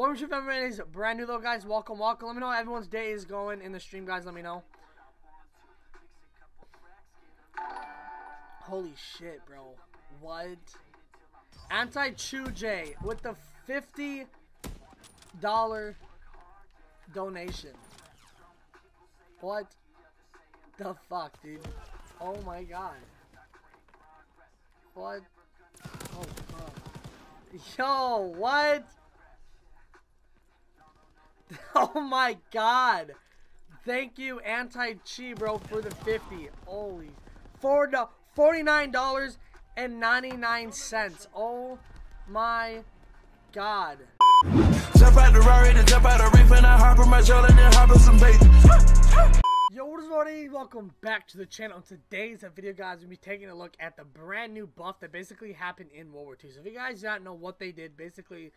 Welcome to everybody's brand new though, guys. Welcome, welcome. Let me know how everyone's day is going in the stream, guys. Let me know. Holy shit, bro. What? Anti-Chew J with the $50 donation. What the fuck, dude? Oh my god. What? Oh fuck. Yo, what? Oh my god. Thank you, Anti-Chi, bro, for the 50. Holy. Four, $49.99. Oh my god. Jump out the Rari to jump out the reef and I hop on my shoulder and hop on some bait. Yo, what is going Welcome back to the channel. In today's video, guys, we'll be taking a look at the brand new buff that basically happened in World War II. So if you guys do not know what they did, basically,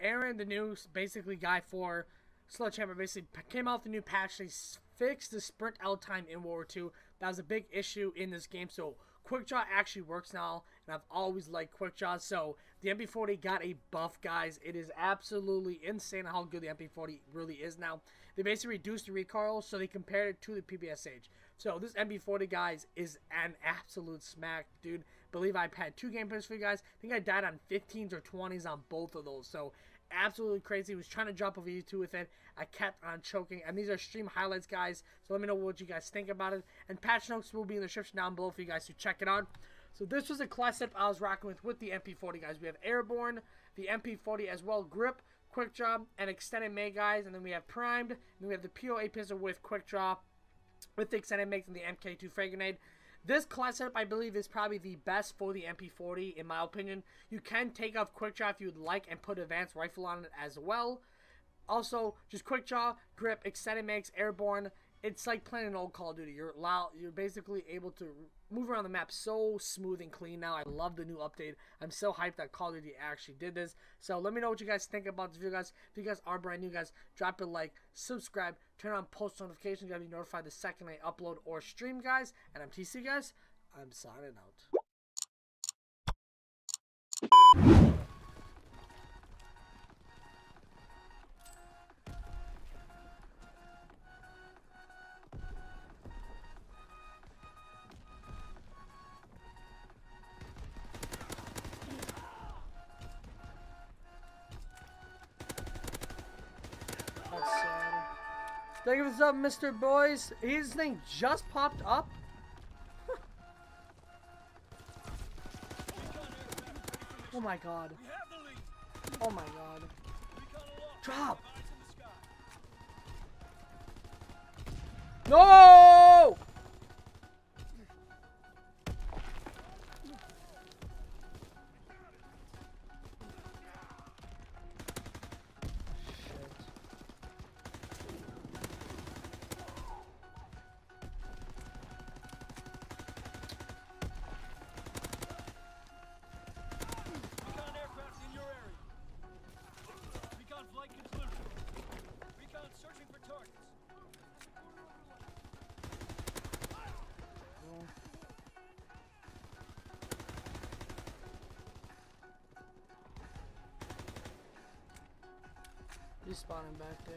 Aaron, the new basically guy for Sledgehammer, basically came out with a new patch. They fixed the sprint out time in World War II. That was a big issue in this game. So Quick Draw actually works now, and I've always liked Quick Draw. So the MP40 got a buff, guys. It is absolutely insane how good the MP40 really is now. They basically reduced the recoil, so they compared it to the PPSH. So this MP40, guys, is an absolute smack, dude. Believe I've had two gameplays for you guys. I think I died on 15s or 20s on both of those. So absolutely crazy. Was trying to drop a V2 with it. I kept on choking. And these are stream highlights, guys. So let me know what you guys think about it. And patch notes will be in the description down below for you guys to check it out. So this was a class setup I was rocking with with the MP40, guys. We have Airborne, the MP40 as well, Grip, Quick Draw, and Extended Mag, guys. And then we have Primed. And then we have the POA pistol with Quick Draw, with the Extended Mag and the MK2 Frag Grenade. This class setup, I believe, is probably the best for the MP40, in my opinion. You can take off Quick Draw if you would like and put Advanced Rifle on it as well. Also, just Quick Draw, Grip, Extended Mags, Airborne. It's like playing an old Call of Duty. You're loud, you're basically able to move around the map so smooth and clean now. I love the new update. I'm so hyped that Call of Duty actually did this. So let me know what you guys think about this video, guys. If you guys are brand new, guys, drop a like, subscribe, turn on post notifications. You to be notified the second I upload or stream, guys. And I'm TC, guys. I'm signing out. Thank you the sub, Mr. Boys. His thing just popped up. oh my god. Oh my god. Drop! No! Spawning back there.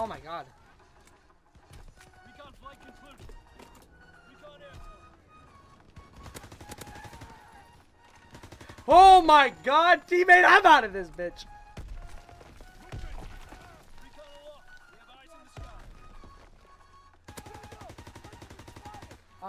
Oh my god. Recon flight concluded. Recon Oh my god, teammate, I'm out of this bitch.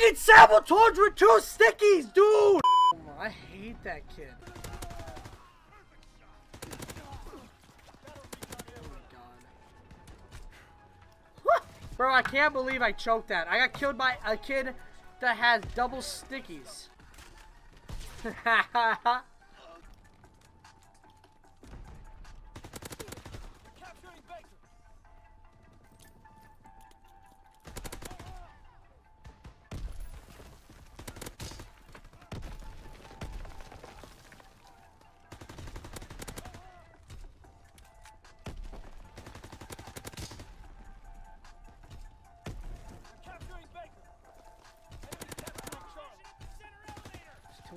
fucking sabotaged with two stickies, dude! Oh, I hate that kid. Bro, I can't believe I choked that. I got killed by a kid that has double stickies. two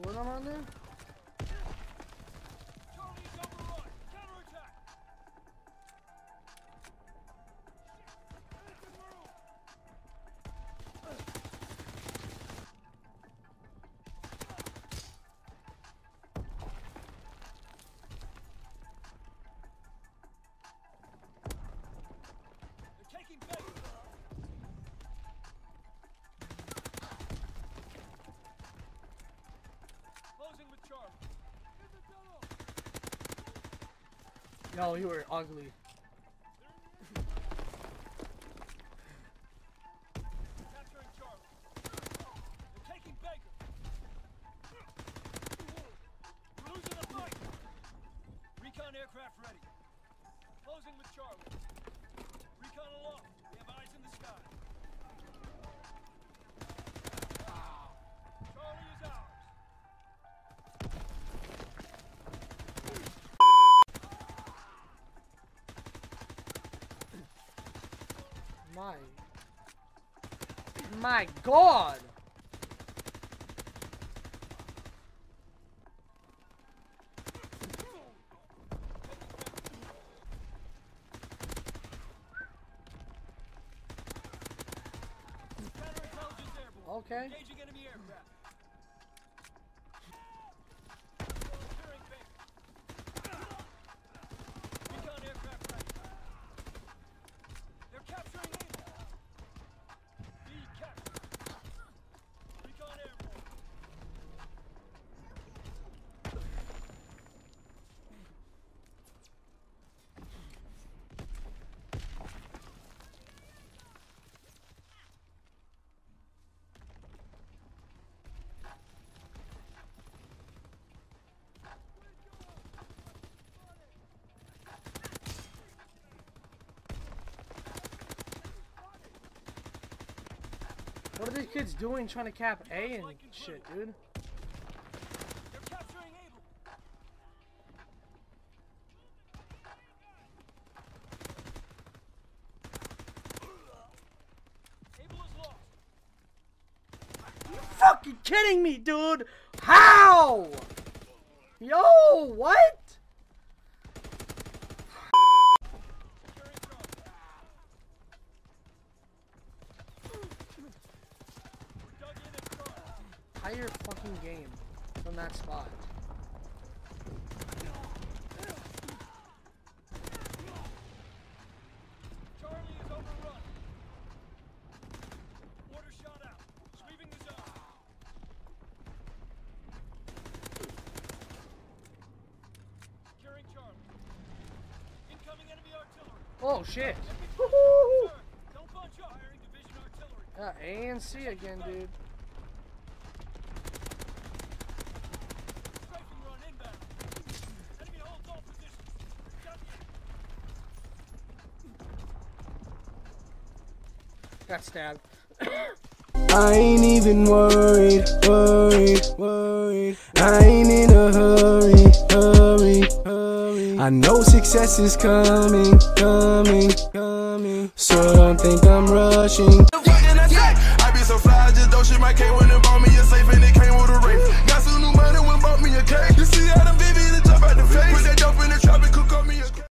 No, you were ugly. Charlie. Recon aloft. My... My god! Okay. Engaging enemy aircraft. Securing base. Recon aircraft ready. They're capturing Able. B captured. Recon airborne. What are these kids doing trying to cap A and shit, dude? Fucking kidding me, dude? How? Yo, what? Securing Charlie. We're dug in at Charlie. Entire fucking game from that spot. Charlie is overrun. Order shot out. Sweeping the zone. Securing Charlie. Incoming enemy artillery. Oh shit. Sir, don't bunch up. Firing division artillery. Yeah, A and C again, dude. Got stabbed. I ain't even worried, worried, worried. I ain't in a hurry, hurry, hurry. I know success is coming, coming, coming. So don't think I'm rushing. I be so fly, I just don't shit my K when it bought me a safe and it came with